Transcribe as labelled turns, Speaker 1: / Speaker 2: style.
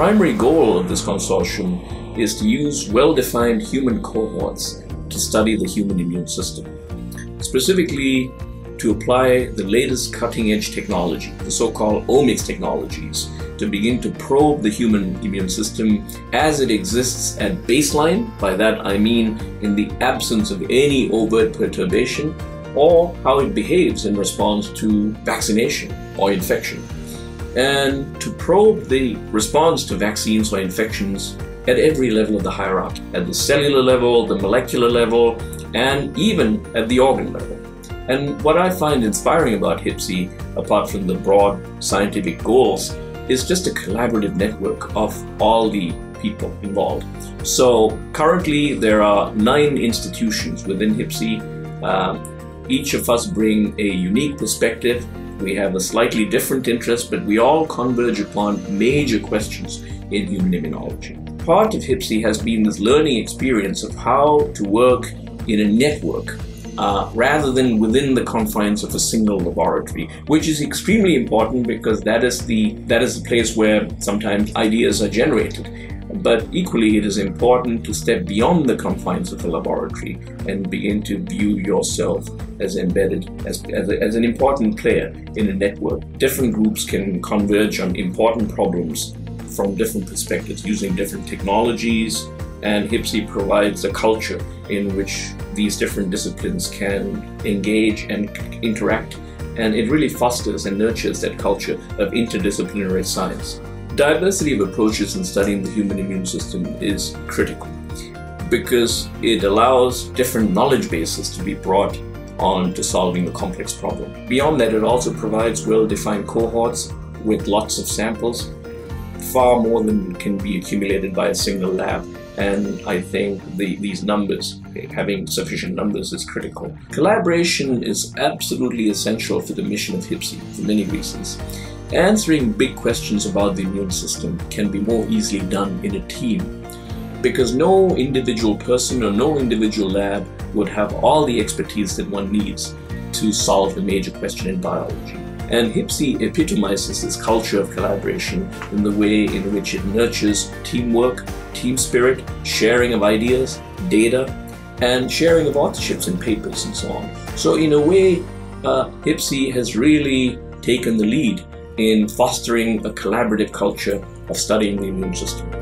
Speaker 1: primary goal of this consortium is to use well-defined human cohorts to study the human immune system. Specifically, to apply the latest cutting edge technology, the so called omics technologies, to begin to probe the human immune system as it exists at baseline. By that I mean in the absence of any overt perturbation, or how it behaves in response to vaccination or infection. And to probe the response to vaccines or infections at every level of the hierarchy at the cellular level, the molecular level, and even at the organ level. And what I find inspiring about HIPC, apart from the broad scientific goals, is just a collaborative network of all the people involved. So currently there are nine institutions within HIPC. Um, each of us bring a unique perspective. We have a slightly different interest, but we all converge upon major questions in human immunology. Part of HIPC has been this learning experience of how to work in a network uh, rather than within the confines of a single laboratory, which is extremely important because that is the that is the place where sometimes ideas are generated. But equally, it is important to step beyond the confines of a laboratory and begin to view yourself as embedded, as, as, a, as an important player in a network. Different groups can converge on important problems from different perspectives using different technologies, and HIPC provides a culture in which these different disciplines can engage and interact, and it really fosters and nurtures that culture of interdisciplinary science. Diversity of approaches in studying the human immune system is critical because it allows different knowledge bases to be brought on to solving a complex problem. Beyond that, it also provides well-defined cohorts with lots of samples, far more than can be accumulated by a single lab and I think the, these numbers, having sufficient numbers is critical. Collaboration is absolutely essential for the mission of HIPC for many reasons. Answering big questions about the immune system can be more easily done in a team because no individual person or no individual lab would have all the expertise that one needs to solve a major question in biology. And HIPC epitomizes this culture of collaboration in the way in which it nurtures teamwork, team spirit, sharing of ideas, data, and sharing of authorships and papers and so on. So in a way, uh, HIPC has really taken the lead in fostering a collaborative culture of studying the immune system.